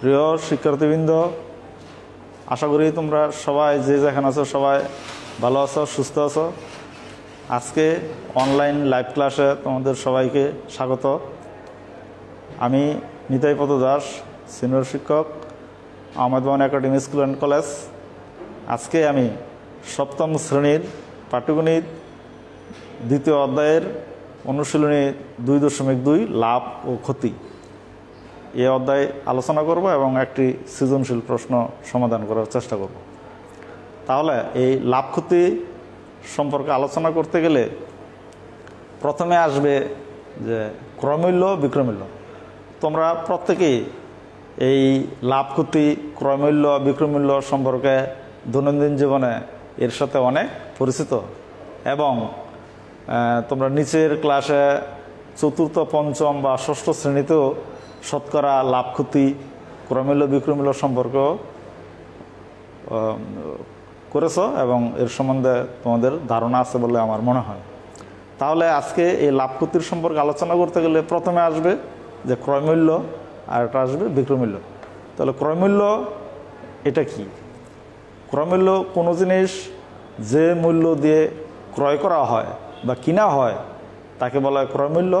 প্রিয় শিক্ষার্থীবৃন্দ, আশা করি তোমরা সবাই যে যেখানে আছো সবাই ভালো আছো, সুস্থ আছো। আজকে অনলাইন লাইভ ক্লাসে তোমাদের সবাইকে স্বাগত। আমি নিতাইপদ দাস সিনিয়র শিক্ষক Ahmedban academy school and college আজকে আমি সপ্তম শ্রেণির পাটিগণিত দ্বিতীয় অধ্যায়ের অনুশীলনী দুই দশমিক দুই, লাভ ও ক্ষতি। এ অধ্যায় আলোচনা করব এবং একটি সৃজনশীল প্রশ্ন সমাধান করার চেষ্টা করব। তাহলে এই লাভ ক্ষতি সম্পর্কে আলোচনা করতে গেলে প্রথমে আসবে যে ক্রয়মূল্য বিক্রয়মূল্য তোমরা প্রত্যেকেই এই লাভ ক্ষতি ক্রয়মূল্য বিক্রয়মূল্য সম্পর্কে দৈনন্দিন জীবনে এর সাথে অনেক পরিচিত এবং তোমরা নিচের ক্লাসে চতুর্থ, পঞ্চম বা ষষ্ঠ শ্রেণীতেও শতকরা লাভ ক্ষতি ক্রয়মূল্য বিক্রয়মূল্য সম্পর্ক করেছ এবং এর সম্বন্ধে তোমাদের ধারণা আছে বলে আমার মনে হয়। তাহলে আজকে এই লাভ ক্ষতির সম্পর্কে আলোচনা করতে গেলে প্রথমে আসবে যে ক্রয়মূল্য আর একটা আসবে বিক্রমূল্য তাহলে ক্রয়মূল্য এটা কি? ক্রয়মূল্য কোনো জিনিস যে মূল্য দিয়ে ক্রয় করা হয় বা কিনা হয়, তাকে বলা হয় ক্রয়মূল্য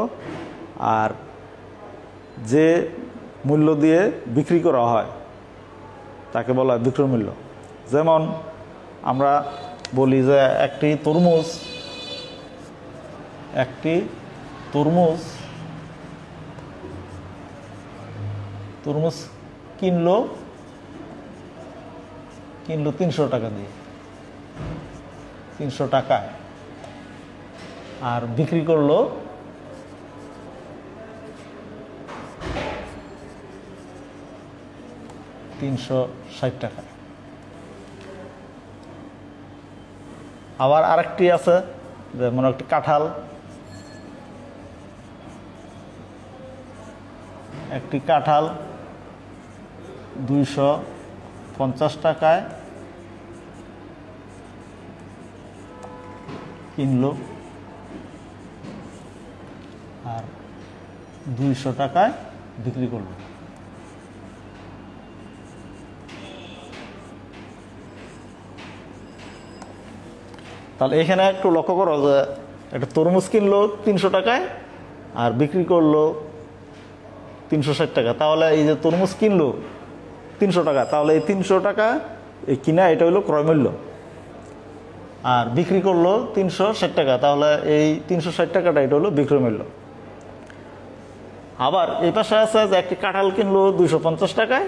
আর যে মূল্য দিয়ে বিক্রি করা হয়, তাকে বলা হয় বিক্রয় মূল্য। যেমন আমরা বলি যে একটি তরমুজ একটি তরমুজ তরমুজ কিনলো কিনলো তিনশো টাকা দিয়ে। তিনশো টাকায়। আর বিক্রি করল তিনশো ষাট টাকা। আবার আরেকটি আছে যেমন একটি কাঁঠাল। একটি কাঁঠাল দুইশো পঞ্চাশ টাকায় কিনলো। আর দুইশো টাকায় বিক্রি করল। তাহলে এখানে একটু লক্ষ্য করো যে একটা তরমুজ কিনলো তিনশো টাকায় আর বিক্রি করল তিনশো ষাট টাকা। তাহলে এই যে তরমুজ কিনলো তিনশো টাকা, তাহলে এই তিনশো টাকা এই কিনা এটা হলো ক্রয়মূল্য আর বিক্রি করল তিনশো ষাট টাকা, তাহলে এই তিনশো ষাট টাকাটা এটা হলো বিক্রয় মূল্য। আবার এই পাশে আছে যে একটি কাঁঠাল কিনলো দুইশো পঞ্চাশ টাকায়,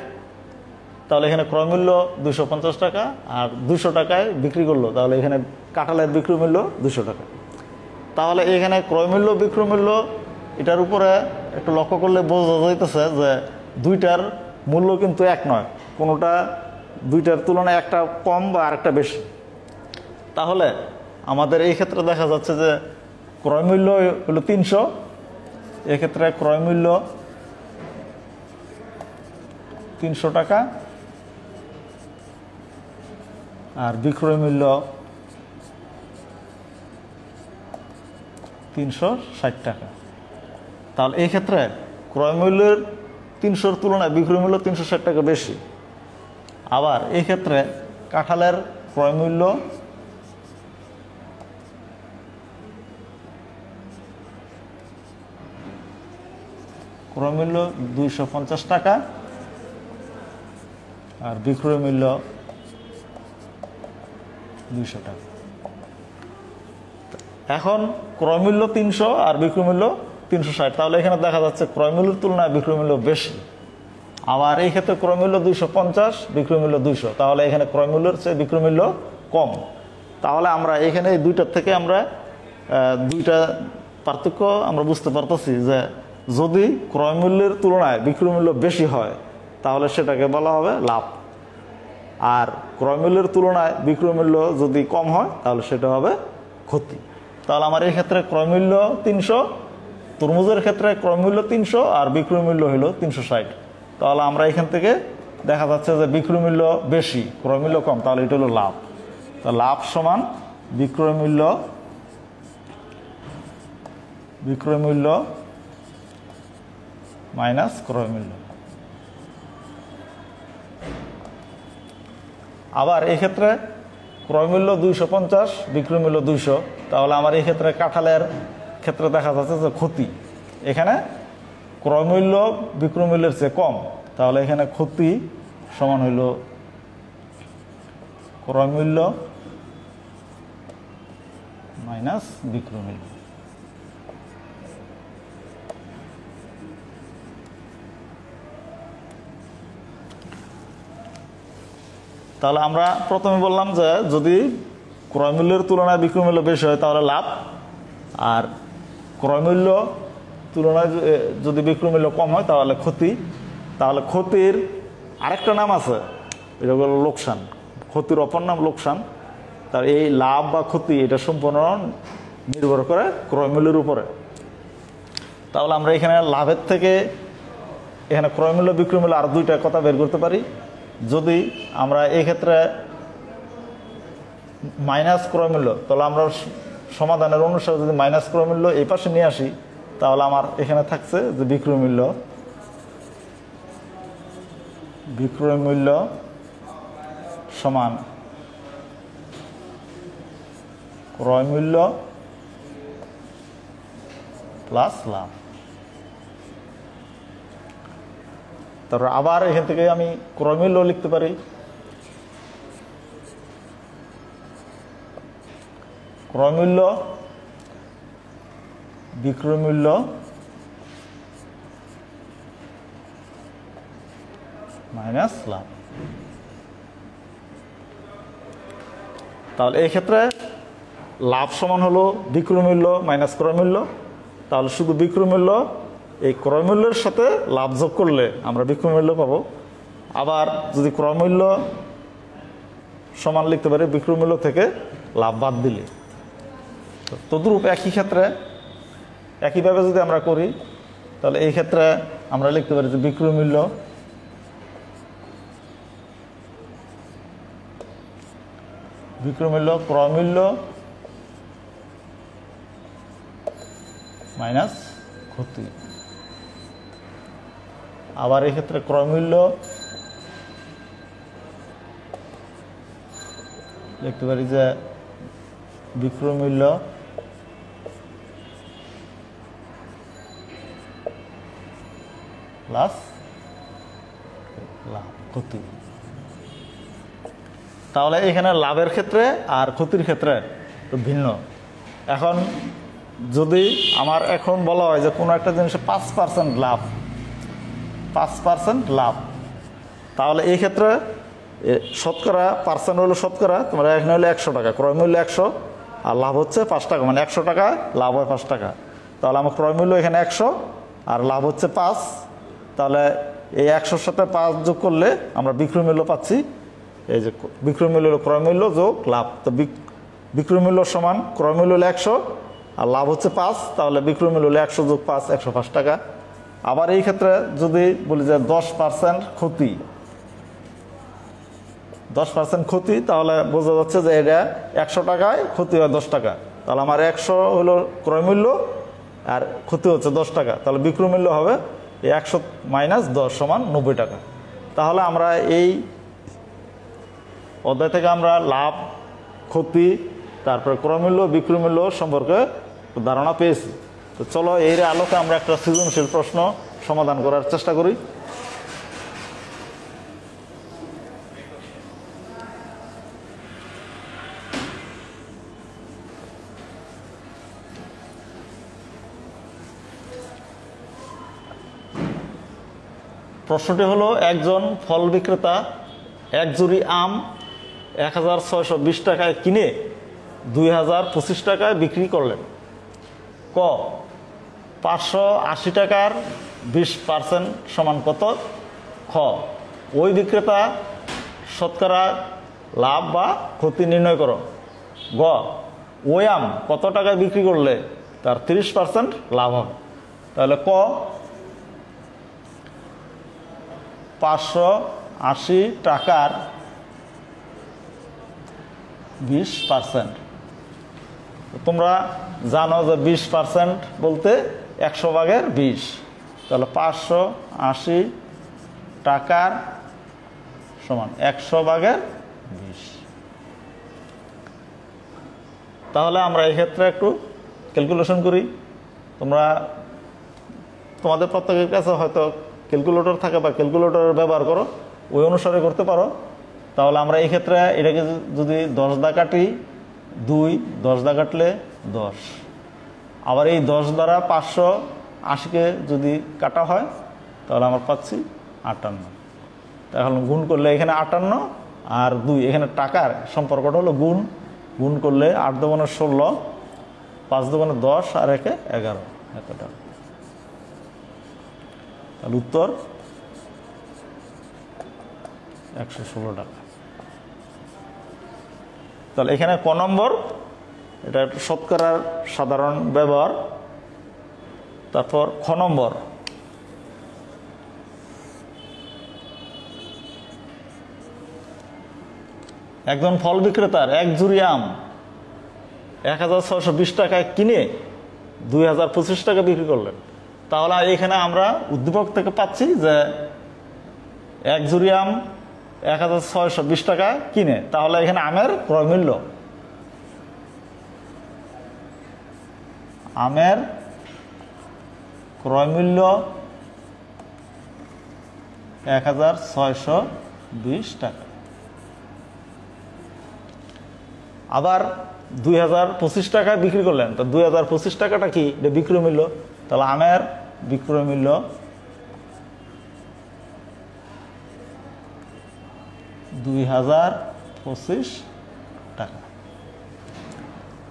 তাহলে এখানে ক্রয়মূল্য দুশো পঞ্চাশ টাকা আর দুশো টাকায় বিক্রি করল, তাহলে এখানে কাঁঠালের বিক্রয় মূল্য দুশো টাকা। তাহলে এখানে ক্রয়মূল্য বিক্রয় মূল্য, এটার উপরে একটু লক্ষ্য করলে বোঝা যাইতেছে যে দুইটার মূল্য কিন্তু এক নয়। কোনোটা দুইটার তুলনায় একটা কম বা আরেকটা বেশি। তাহলে আমাদের এই ক্ষেত্রে দেখা যাচ্ছে যে ক্রয়মূল্য হলো তিনশো। এক্ষেত্রে ক্রয়মূল্য তিনশো টাকা। আর বিক্রয় মূল্য তিনশো ষাট টাকা। তাহলে এই ক্ষেত্রে ক্রয় মূল্যের তিনশোর তুলনায় বিক্রয় মূল্য তিনশো ষাট টাকা বেশি। আবার এই ক্ষেত্রে কাঁঠালের ক্রয় মূল্য ক্রয় মূল্য দুইশো পঞ্চাশ টাকা আর বিক্রয় মূল্য দুইশো টাকা। এখন ক্রয়মূল্য তিনশো আর বিক্রয়মূল্য তিনশো ষাট। তাহলে এখানে দেখা যাচ্ছে ক্রয়মূল্যের তুলনায় বিক্রয়মূল্য বেশি। আবার এই ক্ষেত্রে ক্রয়মূল্য দুইশো পঞ্চাশ বিক্রয়মূল্য দুইশো। তাহলে এখানে ক্রয়মূল্যের চেয়ে বিক্রয়মূল্য কম। তাহলে আমরা এখানে এই দুইটার থেকে আমরা দুইটা পার্থক্য আমরা বুঝতে পারতেছি যে যদি ক্রয়মূল্যের তুলনায় বিক্রয়মূল্য বেশি হয়, তাহলে সেটাকে বলা হবে লাভ। আর ক্রয়মূল্যের তুলনায় বিক্রয়মূল্য যদি কম হয়, তাহলে সেটা হবে ক্ষতি। তাহলে আমার এই ক্ষেত্রে ক্রয়মূল্য তিনশো, তরমুজের ক্ষেত্রে ক্রয়মূল্য তিনশো আর বিক্রয়মূল্য হলো তিনশো ষাট। তাহলে আমরা এখান থেকে দেখা যাচ্ছে যে বিক্রয়মূল্য বেশি ক্রয়মূল্য কম, তাহলে এটা হলো লাভ। তা লাভ সমান বিক্রয়মূল্য বিক্রয়মূল্য মাইনাস ক্রয়মূল্য আবার এই ক্ষেত্রে ক্রয়মূল্য দুইশো পঞ্চাশ, বিক্রয় মূল্য দুইশো। তাহলে আমার এই ক্ষেত্রে কাঁঠালের ক্ষেত্রে দেখা যাচ্ছে যে ক্ষতি। এখানে ক্রয়মূল্য বিক্রয় মূল্যের চেয়ে কম। তাহলে এখানে ক্ষতি সমান হইল ক্রয়মূল্য মাইনাস বিক্রয় মূল্য তাহলে আমরা প্রথমে বললাম যে যদি ক্রয়মূল্যের তুলনায় বিক্রয় মূল্য বেশি হয়, তাহলে লাভ। আর ক্রয়মূল্য তুলনায় যদি বিক্রয় মূল্য কম হয়, তাহলে ক্ষতি। তাহলে ক্ষতির আরেকটা নাম আছে, এটা হলো লোকসান। ক্ষতির অপর নাম লোকসান। তার এই লাভ বা ক্ষতি, এটা সম্পূর্ণ নির্ভর করে ক্রয়মূল্যের উপরে। তাহলে আমরা এখানে লাভের থেকে, এখানে ক্রয়মূল্য বিক্রয় মূল্য আর দুইটা কথা বের করতে পারি। যদি আমরা এই মাইনাস ক্রয়মূল্য তাহলে আমরা সমাধানের অনুসারে যদি মাইনাস ক্রয়মূল্য এই পাশে নিয়ে আসি, তাহলে আমার এখানে থাকছে যে বিক্রয় মূল্য। বিক্রয় মূল্য সমান ক্রয় মূল্য প্লাস লাভ। তারপর আবার এখান থেকে আমি ক্রয়মূল্য লিখতে পারি। ক্রয়মূল্য বিক্রয় মূল্য মাইনাস লাভ। তাহলে এই ক্ষেত্রে লাভ সমান হলো বিক্রয় মূল্য মাইনাস ক্রয় মূল্য তাহলে শুধু বিক্রয় মূল্য এই ক্রয় মূল্যের সাথে লাভ যোগ করলে আমরা বিক্রয় মূল্য পাবো। আবার যদি ক্রয় মূল্য সমান লিখতে পারি বিক্রয় মূল্য থেকে লাভ বাদ দিলে। তো তদ্রূপ একই ক্ষেত্রে, একইভাবে যদি আমরা করি, তাহলে এই ক্ষেত্রে আমরা লিখতে পারি যে বিক্রয় মূল্য বিক্রয় মূল্য মাইনাস ক্ষতি। আবার এই ক্ষেত্রে ক্রয় মূল্য লিখতে পারি যে বিক্রয় মূল্য প্লাস লাভ, ক্ষতি। তাহলে এখানে লাভের ক্ষেত্রে আর ক্ষতির ক্ষেত্রে ভিন্ন। এখন যদি আমার এখন বলা হয় যে কোনো একটা জিনিসে পাঁচ পার্সেন্ট লাভ, পাঁচ পার্সেন্ট লাভ, তাহলে এই ক্ষেত্রে শতকরা পার্সেন্ট হলো শতকরা, তোমার এখানে হলো একশো টাকা, ক্রয় মূল্য একশো, আর লাভ হচ্ছে পাঁচ টাকা মানে একশো টাকা, লাভ হয় পাঁচ টাকা। তাহলে আমার ক্রয় মূল্য এখানে একশো, আর লাভ হচ্ছে পাঁচ তাহলে এই একশোর সাথে পাঁচ যোগ করলে আমরা বিক্রয় মূল্য পাচ্ছি। এই যে বিক্রয় মূল্য ক্রয় মূল্য যোগ লাভ। তো বিক- বিক্রয় মূল্য সমান, ক্রয় মূল্য হলো একশো, আর লাভ হচ্ছে পাঁচ, তাহলে বিক্রয় মূল্য হলো একশো যোগ পাঁচ, একশো পাঁচ টাকা। আবার এই ক্ষেত্রে যদি বলি যে দশ পার্সেন্ট ক্ষতি, দশ পার্সেন্ট ক্ষতি, তাহলে বোঝা যাচ্ছে যে এটা একশো টাকায় ক্ষতি হয় দশ টাকা। তাহলে আমার একশো হলো ক্রয় মূল্য, আর ক্ষতি হচ্ছে দশ টাকা। তাহলে বিক্রয় মূল্য হবে এই একশো মাইনাস দশ সমান নব্বই টাকা। তাহলে আমরা এই অধ্যায় থেকে আমরা লাভ, ক্ষতি, তারপরে ক্রমূল্য বিক্রমূল্য সম্পর্কে ধারণা পেয়েছি। তো চলো এর আলোকে আমরা একটা সৃজনশীল প্রশ্ন সমাধান করার চেষ্টা করি। প্রশ্নটি হলো, একজন ফল বিক্রেতা এক জুড়ি আম এক হাজার বিশ টাকায় কিনে দুই হাজার পঁচিশ টাকায় বিক্রি করলেন। ক, পাঁচশো আশি টাকার বিশ পার্সেন্ট সমান কত? খ, ওই বিক্রেতা শতকরা লাভ বা ক্ষতি নির্ণয় করো। গ, ওই আম কত টাকায় বিক্রি করলে তার তিরিশ পার্সেন্ট লাভ হবে? তাহলে ক পাঁচশো আশি টাকার বিশ পার্সেন্ট তোমরা জানো যে বিশ পার্সেন্ট বলতে একশো ভাগের বিশ। তাহলে পাঁচশো আশি টাকার সমান একশো ভাগের বিশ। তাহলে আমরা এক্ষেত্রে একটু ক্যালকুলেশন করি। তোমরা তোমাদের প্রত্যেকের কাছে হয়তো ক্যালকুলেটর থাকে বা ক্যালকুলেটর ব্যবহার করো, ওই অনুসারে করতে পারো। তাহলে আমরা এই ক্ষেত্রে এটাকে যদি দশ দা কাটি, দুই, দশ দা কাটলে দশ। আবার এই দশ দ্বারা পাঁচশো আশিকে যদি কাটা হয়, তাহলে আমরা পাচ্ছি আটান্ন। এখন গুণ করলে এখানে আটান্ন আর দুই, এখানে টাকার সম্পর্কটা হলো গুণ। গুণ করলে আট দোকানে ষোলো, পাঁচ দোকানে দশ আর একে এগারো। এত টাকা তাহলে উত্তর? একশো ষোলো টাকা। তাহলে এখানে ক নম্বর? এটা শতকরার সাধারণ ব্যবহার। তারপর খ নম্বর? একজন ফল বিক্রেতার এক জুড়ি আম এক হাজার ছয়শো বিশ টাকায় কিনে দুই হাজার পঁচিশ টাকা বিক্রি করলেন। তাহলে এখানে আমরা উদ্দীপক থেকে পাচ্ছি যে এক জুড়ি আম এক হাজার ছয়শো বিশ টাকা কিনে। তাহলে এখানে আমের ক্রয় মূল্য। আমের ক্রয় মূল্য এক হাজার ছয়শো বিশ টাকা। আবার দুই হাজার পঁচিশ টাকায় বিক্রি করলেন। তো দুই হাজার পঁচিশ টাকাটা কি? এটা বিক্রয় মূল্য। তাহলে আমের বিক্রয় মূল্য দুই হাজার পঁচিশ টাকা।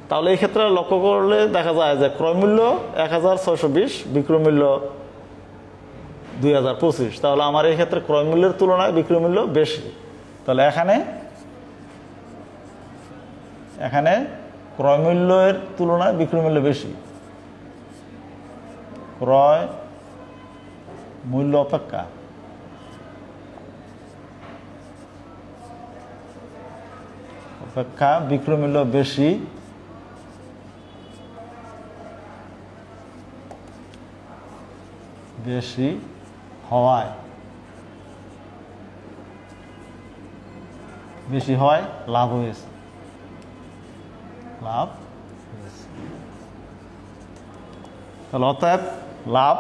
তাহলে এই ক্ষেত্রে লক্ষ্য করলে দেখা যায় যে ক্রয় মূল্য এক হাজার ছয়শো বিশ, বিক্রয় মূল্য দুই হাজার পঁচিশ। তাহলে আমার এই ক্ষেত্রে ক্রয় মূল্যের তুলনায় বিক্রয় মূল্য বেশি। তাহলে এখানে এখানে ক্রয় মূল্যের তুলনায় বিক্রয় মূল্য বেশি। ক্রয় মূল্য অপেক্ষা। অপেক্ষা বিক্রয় মূল্য বেশি। বেশি হওয়ায়। বেশি হয় লাভ হয়েছে। লাভ তাহলে অতএব লাভ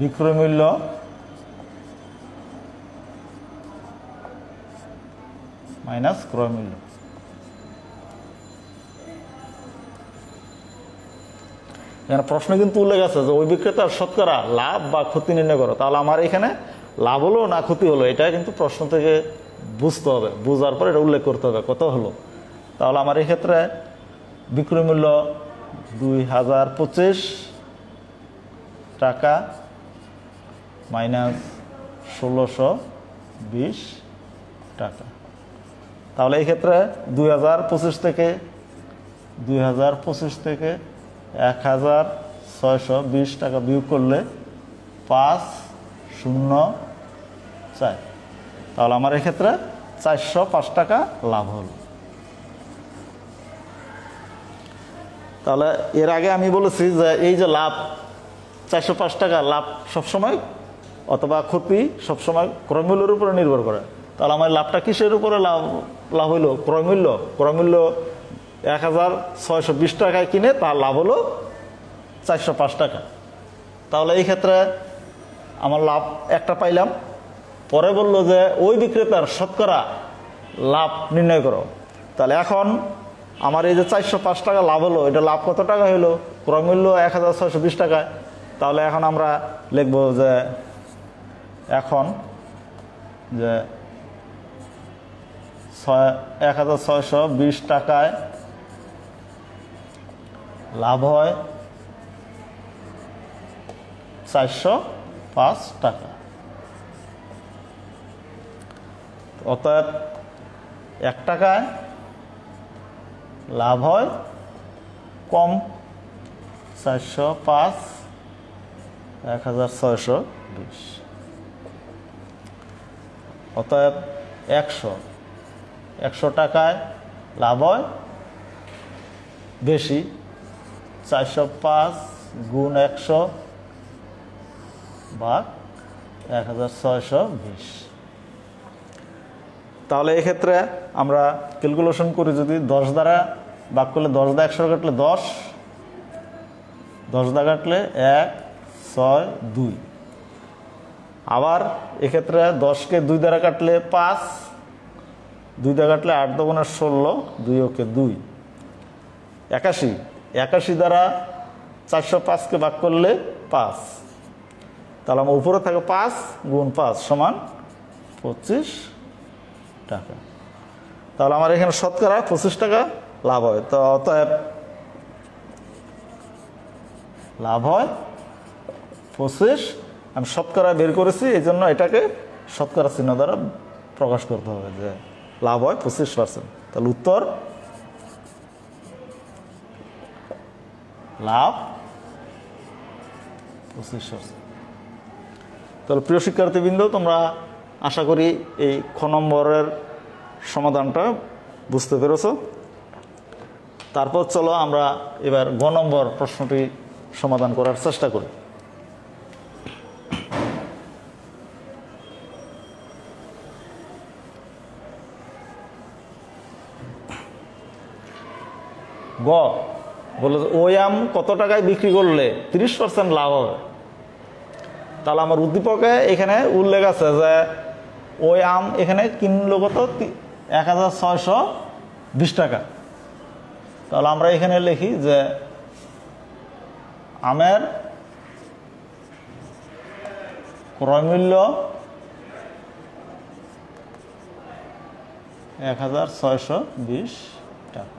বিক্রয় মূল্য মাইনাস ক্রয় মূল্য এখানে প্রশ্ন কিন্তু উল্লেখ আছে যে ওই বিক্রেতার শতকরা লাভ বা ক্ষতি নির্ণয় করো। তাহলে আমার এখানে লাভ হলো না ক্ষতি হলো? এটা কিন্তু প্রশ্ন থেকে বুঝতে হবে, বুঝার পর এটা উল্লেখ করতে হবে, কত হলো? তাহলে আমার এই ক্ষেত্রে বিক্রয় মূল্য দুই হাজার পঁচিশ টাকা মাইনাস ষোলোশো বিশ টাকা। তাহলে এই ক্ষেত্রে দুই হাজার পঁচিশ থেকে দুই হাজার পঁচিশ থেকে এক হাজার ছয়শো বিশ টাকা বিয়োগ করলে পাঁচ শূন্য চার। তাহলে আমার এক্ষেত্রে চারশো পাঁচ টাকা লাভ হলো। তাহলে এর আগে আমি বলেছি যে এই যে লাভ, চারশো পাঁচ টাকা লাভ সবসময় অথবা ক্ষতি সবসময় ক্রয়মূল্যের উপরে নির্ভর করে। তাহলে আমার লাভটা কিসের উপরে লাভ? লাভ হইল ক্রয়মূল্য ক্রয়মূল্য এক হাজার ছয়শো বিশ টাকায় কিনে তার লাভ হলো চারশো পাঁচ টাকা। তাহলে এই ক্ষেত্রে আমার লাভ একটা পাইলাম। পরে বলল যে ওই বিক্রেতার শতকরা লাভ নির্ণয় করো। তাহলে এখন আমার এই যে চারশো পাঁচ টাকা লাভ হলো, এটা লাভ কত টাকা হলো ক্রয়মূল্য এক হাজার ছয়শো বিশ টাকায় তাহলে এখন আমরা লিখব যে এখন যে ছয় এক হাজার ছয়শো বিশ টাকায় লাভ হয় চারশো পাঁচ টাকা। অতএব এক টাকায় লাভ হয় কম চারশো পাঁচ, এক হাজার ছয়শো বিশ। অতএব একশো। একশো টাকায় লাভ হয় বেশি, চারশো পাঁচ গুণ একশো ভাগ এক হাজার ছয়শো বিশ। তাহলে এক্ষেত্রে আমরা ক্যালকুলেশন করি যদি দশ দ্বারা ভাগ করলে দশ দ্বারা একশো কাটলে দশ। দশ দ্বারা কাটলে এক, ছয়, দুই। আবার এক্ষেত্রে দশকে দুই দ্বারা কাটলে পাঁচ, দুই দ্বারা কাটলে আট দোকানের ষোলো, দুই ওকে দুই। একাশি। একাশি দ্বারা চারশো পাঁচকে ভাগ করলে পাঁচ। তাহলে আমার উপরে থাকে পাঁচ গুণ পাঁচ সমান পঁচিশ। টাকা। তাহলে আমার এখানে শতকরা পঁচিশ টাকা লাভ হয়। তো অতএব লাভ হয় পঁচিশ। আমি শতকরা বের করেছি, এই জন্য এটাকে শতকরা চিহ্ন দ্বারা প্রকাশ করতে হবে যে লাভ হয় পঁচিশ পার্সেন্ট তাহলে উত্তর লাভ পঁচিশ পার্সেন্ট তাহলে প্রিয় শিক্ষার্থীবৃন্দ, তোমরা আশা করি এই খ নম্বরের সমাধানটা বুঝতে পেরেছ। তারপর চলো আমরা এবার গ নম্বর প্রশ্নটি সমাধান করার চেষ্টা করি। গ, বলে ওই আম কত টাকায় বিক্রি করলে তিরিশ পার্সেন্ট লাভ হবে? তাহলে আমার উদ্দীপকে এখানে উল্লেখ আছে যে ওই আম এখানে কিনলো কত? এক হাজার ছয়শো বিশ টাকা। তাহলে আমরা এখানে লিখি যে আমের ক্রয়মূল্য এক হাজার ছয়শো বিশ টাকা।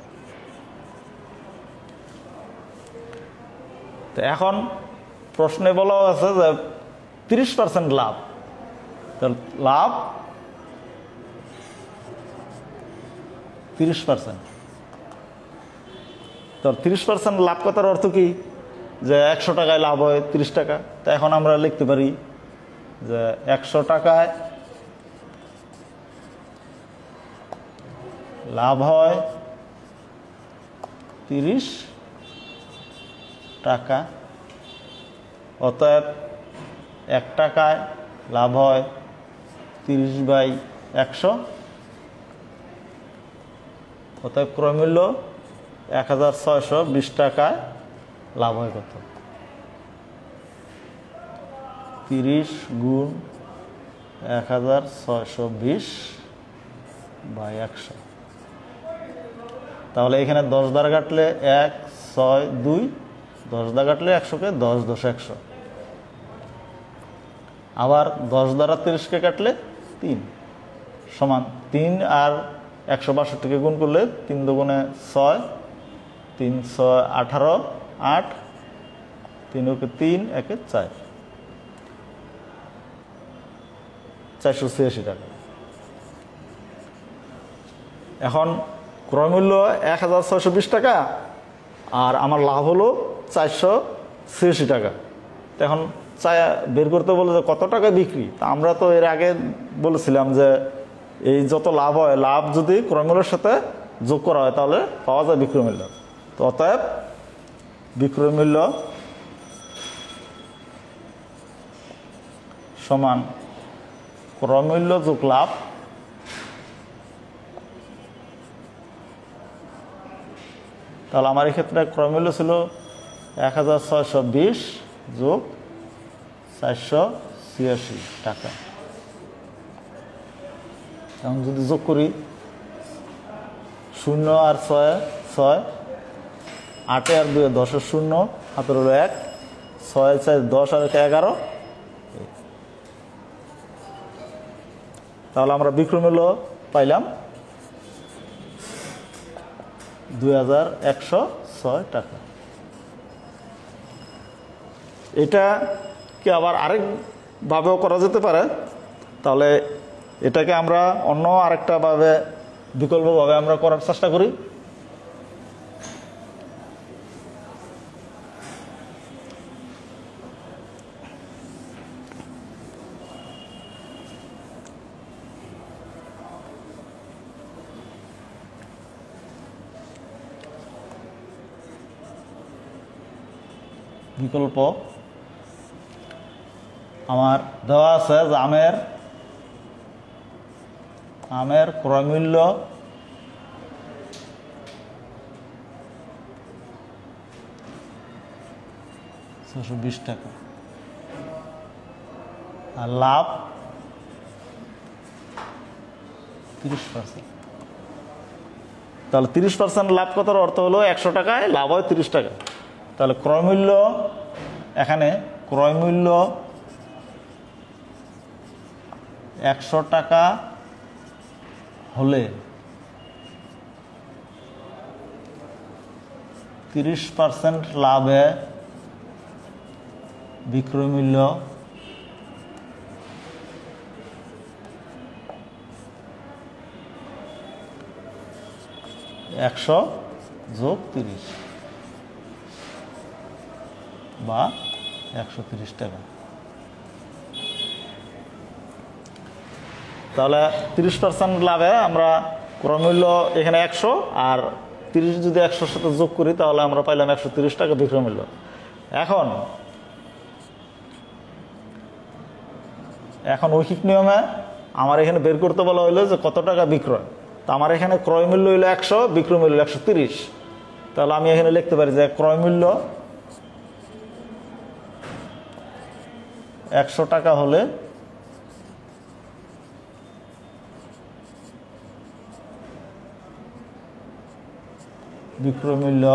তো এখন প্রশ্নে বলা আছে যে তিরিশ পার্সেন্ট লাভ। তাহলে লাভ তিরিশ পার্সেন্ট তো তিরিশ পার্সেন্ট লাভ কথার অর্থ কি? যে একশো টাকায় লাভ হয় তিরিশ টাকা। তো এখন আমরা লিখতে পারি যে একশো টাকায় লাভ হয় তিরিশ টাকা। অতএব এক টাকায় লাভ হয় তিরিশ বাই একশো। অতএব ক্রয়মূল্য এক হাজার ছয়শো বিশ টাকায় লাভ হয় কত? তিরিশ গুণ এক হাজার ছয়শো বিশ বাই একশো। তাহলে এখানে দশ দ্বারা কাটলে এক, ছয়, দুই, দশ দ্বারা কাটলে একশোকে দশ দশ একশো। আবার দশ দ্বারা তিরিশকে কাটলে তিন। সমান তিন আর একশো বাষট্টিকে গুণ করলে তিন দুগুণে ছয়, তিন ছয় আঠারো, আট, তিন ওকে তিন, একে চার। চারশো ছিয়াশি টাকা। এখন ক্রয়মূল্য এক হাজার ছয়শো বিশ টাকা আর আমার লাভ হলো চারশো ছিয়াশি টাকা। এখন চাই বের করতে বলে যে, কত টাকা বিক্রি? তা আমরা তো এর আগে বলেছিলাম যে, এই যত লাভ হয়, লাভ যদি ক্রয়মূল্যের সাথে যোগ করা হয়, তাহলে পাওয়া যায় বিক্রয় মূল্য। তো অতএব, বিক্রয় মূল্য সমান ক্রয়মূল্য যোগ লাভ তাহলে আমার এক্ষেত্রে ক্রয়মূল্য ছিল এক হাজার ছয়শো বিশ যোগ চারশো ছিয়াশি টাকা। এখন যদি যোগ করি, শূন্য আর ছয় ছয়, আটে আর দুই দশের শূন্য, হাতের হলো এক, ছয় ছয়, দশ আর এগারো। তাহলে আমরা বিক্রমূল্য পাইলাম দুই হাজার একশো ছয় টাকা। এটা কি আবার আরেকভাবেও করা যেতে পারে। তাহলে এটাকে আমরা অন্য আরেকটা ভাবে, বিকল্পভাবে আমরা করার চেষ্টা করি। বিকল্প আমার দেওয়া আছে আমের আমের ক্রয় মূল্য ছশো বিশ টাকা। আর লাভ তিরিশ পার্সেন্ট। তাহলে তিরিশ পার্সেন্ট লাভ কতার অর্থ হলো একশো টাকায় লাভ হয় তিরিশ টাকা। তাহলে ক্রয় মূল্য এখানে ক্রয় মূল্য একশো টাকা হলে তিরিশ পার্সেন্ট লাভে বিক্রয় মূল্য একশো যোগ তিরিশ বা একশো তিরিশ টাকা। তাহলে তিরিশ পার্সেন্ট লাভে আমরা ক্রয়মূল্য এখানে একশো, আর তিরিশ যদি একশোর সাথে যোগ করি, তাহলে আমরা পাইলাম একশো তিরিশ টাকা বিক্রয় মূল্য। এখন এখন ঐকিক নিয়মে আমার এখানে বের করতে বলা হইল যে কত টাকা বিক্রয়? তো আমার এখানে ক্রয় মূল্য হইল একশো, বিক্রয় মূল্য একশো তিরিশ। তাহলে আমি এখানে লিখতে পারি যে ক্রয় মূল্য একশো টাকা হলে বিক্রয় মূল্য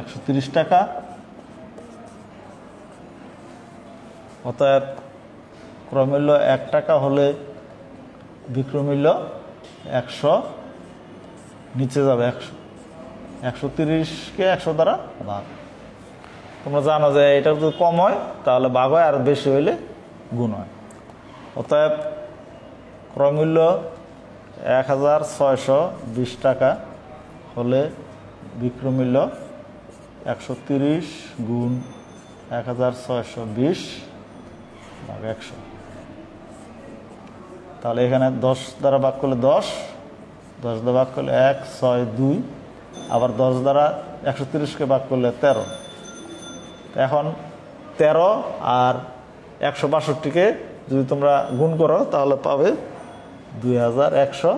একশো তিরিশ টাকা। অর্থাৎ ক্রয়মূল্য এক টাকা হলে বিক্রয় মূল্য একশো নিচে যাবে, একশো একশো তিরিশকে একশো দ্বারা ভাগ। তোমরা জানো যে এটা যদি কম হয়, তাহলে ভাগ হয়, আর বেশি হইলে গুণ হয়। অতএব ক্রয়মূল্য এক হাজার ছয়শো বিশ টাকা হলে বিক্রয় মূল্য একশো তিরিশ গুণ এক হাজার ছয়শো বিশ ভাগ একশো। তাহলে এখানে দশ দ্বারা ভাগ করলে দশ দশ দ্বারা ভাগ করলে এক, ছয়, দুই, আবার দশ দ্বারা একশো তিরিশকে ভাগ করলে তেরো। এখন তেরো আর একশো বাষট্টিকে যদি তোমরা গুণ করো তাহলে পাবে দুই হাজার একশো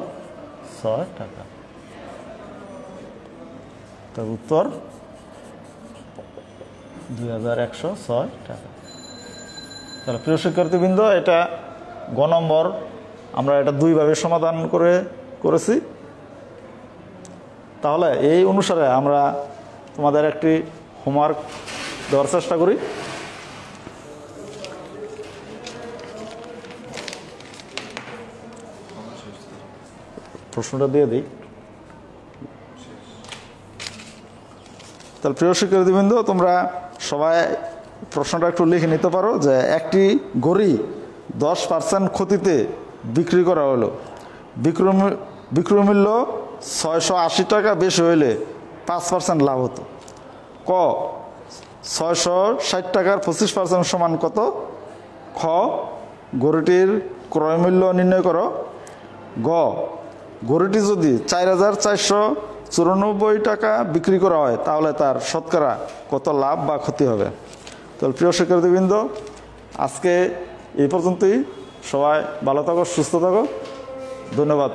ছয় টাকা। তার উত্তর, দুই হাজার একশো ছয় টাকা। তাহলে প্রিয় শিক্ষার্থীবৃন্দ, এটা গ নম্বর, আমরা এটা দুইভাবে সমাধান করে করেছি। তাহলে এই অনুসারে আমরা তোমাদের একটি হোমওয়ার্ক দেওয়ার চেষ্টা করি। প্রশ্নটা দিয়ে দিই। তাহলে প্রিয় শিক্ষার্থীবৃন্দ, তোমরা সবাই প্রশ্নটা একটু লিখে নিতে পারো যে একটি গড়ি দশ পার্সেন্ট ক্ষতিতে বিক্রি করা হলো। বিক্রম মূ- বিক্রয় মূল্য ছয়শো আশি টাকা বেশি হইলে পাঁচ পার্সেন্ট লাভ হতো। ক, ছয়শো ষাট টাকার পঁচিশ পার্সেন্ট সমান কত? খ, গরুটির ক্রয় মূল্য নির্ণয় করো। গ গরুটি যদি চার হাজার চারশো চুরানব্বই টাকা বিক্রি করা হয়, তাহলে তার শতকরা কত লাভ বা ক্ষতি হবে? তো প্রিয় শিক্ষার্থীবৃন্দ, আজকে এই পর্যন্তই। সবাই ভালো থাকো, সুস্থ থাকো। ধন্যবাদ।